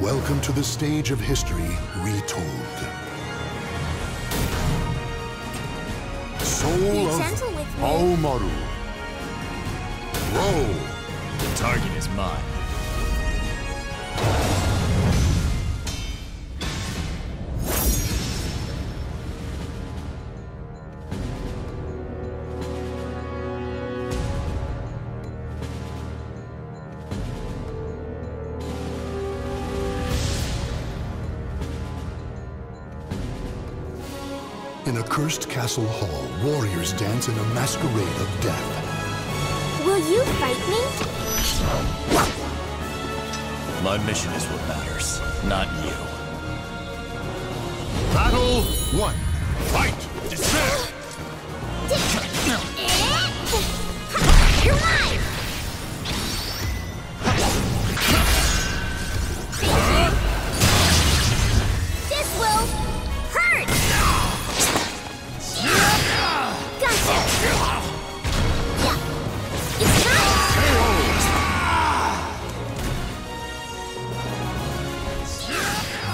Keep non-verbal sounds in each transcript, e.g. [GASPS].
Welcome to the stage of history retold. Soul of gentle. Haohmaru. Roll. The target is mine. In a cursed castle hall, warriors dance in a masquerade of death. Will you fight me? My mission is what matters, not you. Battle one. Fight! Despair! [GASPS]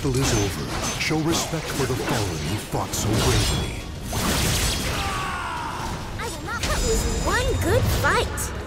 Battle is over. Show respect for the fallen who fought so bravely. I will not lose one good fight.